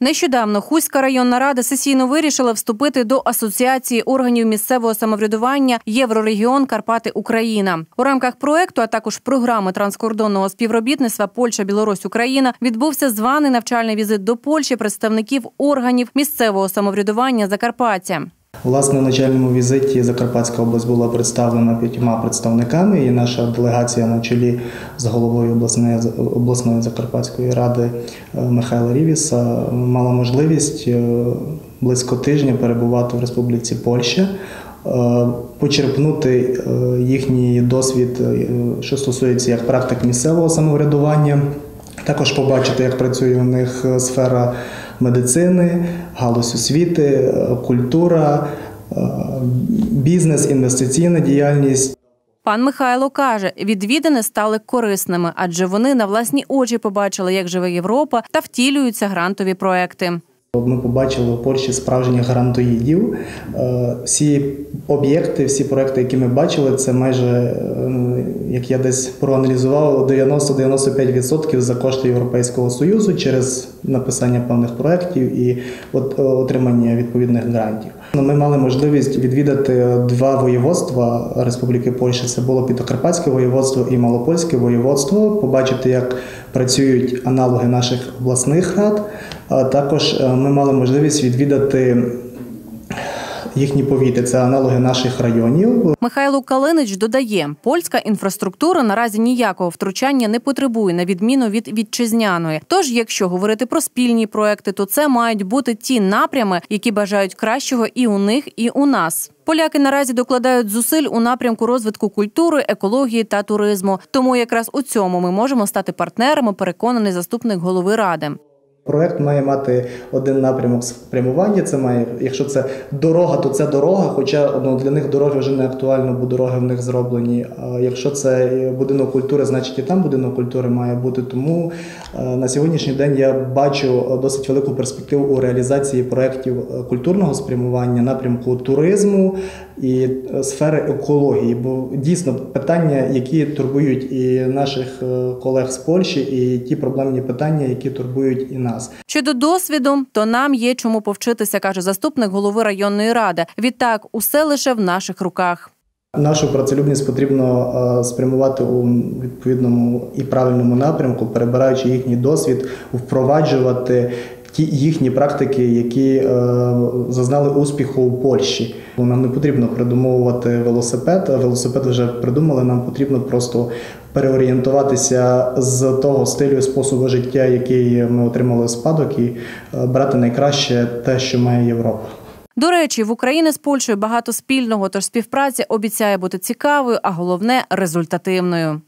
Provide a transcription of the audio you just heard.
Нещодавно Хуська районна рада сесійно вирішила вступити до асоціації органів місцевого самоврядування Єврорегіон Карпати Україна у рамках проекту, а також програми транскордонного співробітництва Польща, Білорусь, Україна відбувся званий навчальний візит до Польщі представників органів місцевого самоврядування Закарпаття. Власне, на начальному візиті Закарпатська область була представлена п'ятьма представниками, і наша делегація на чолі з головою обласної обласної закарпатської ради е, Михайла Рівіса мала можливість е, близько тижня перебувати в Республіці Польща. е, Почерпнути їхній досвід, що стосується як практик місцевого самоврядування, також побачити, як працює у них сфера медицини, галузь освіти, е, культура, е, бізнес, інвестиційна діяльність. Пан Михайло каже, відвідини стали корисними, адже вони на власні очі побачили, як живе Європа, та втілюються грантові проекти. Ми побачили у Польщі справжніх грантоїдів. Е, Всі об'єкти, всі проекти, які ми бачили, це майже, е, як я десь проаналізував, 90-95% за кошти Європейського Союзу через написання певних проєктів і е, отримання відповідних грантів. Ну, Ми мали можливість відвідати два воєводства Республіки Польща. Це було Підокарпатське воєводство і Малопольське воєводство. Побачити, як працюють аналоги наших обласних рад. Також е, ми мали можливість відвідати їхні повіти. Це аналоги наших районів. Михайло Калинич додає, польська інфраструктура наразі ніякого втручання не потребує на відміну від вітчизняної. Тож, якщо говорити про спільні проекти, то це мають бути ті напрями, які бажають кращого і у них, і у нас. Поляки наразі докладають зусиль у напрямку розвитку культури, екології та туризму. Тому якраз у цьому ми можемо стати партнерами. Переконаний заступник голови ради. Проект має мати один напрямок спрямування. Це має, якщо це дорога, то це дорога. Хоча ну, для них дороги вже не актуально, бо дороги в них зроблені. А якщо це будинок культури, значить і там будинок культури має бути. Тому е, на сьогоднішній день я бачу досить велику перспективу у реалізації проєктів е, культурного спрямування, напрямку туризму і е, сфери екології. Бо дійсно питання, які турбують і наших колег з Польщі, і ті проблемні питання, які турбують і нас. Щодо досвіду, то нам є чому повчитися, каже заступник голови районної ради. Відтак, усе лише в наших руках. Нашу працелюбність потрібно е, спрямувати у відповідному і правильному напрямку, перебираючи їхній досвід, впроваджувати ті їхні практики, які е, зазнали успіху у Польщі. Бо Нам не потрібно придумовувати велосипед. Велосипед вже придумали. Нам потрібно просто переорієнтуватися з того стилю способу життя, який ми отримали спадок, і е, брати найкраще те, що має Європа. До речі, в Україні з Польщею багато спільного, тож співпраця обіцяє бути цікавою, а головне результативною.